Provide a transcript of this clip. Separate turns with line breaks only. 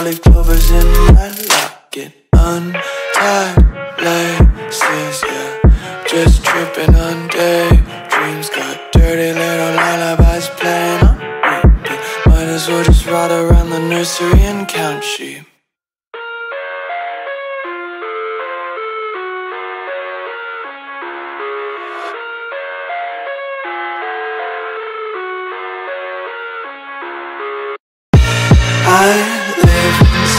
four-leaf in my locket. Untied laces, yeah. Just tripping on daydreams. Got dirty little lullabies playing on repeat. Might as well just ride around the nursery and count sheep.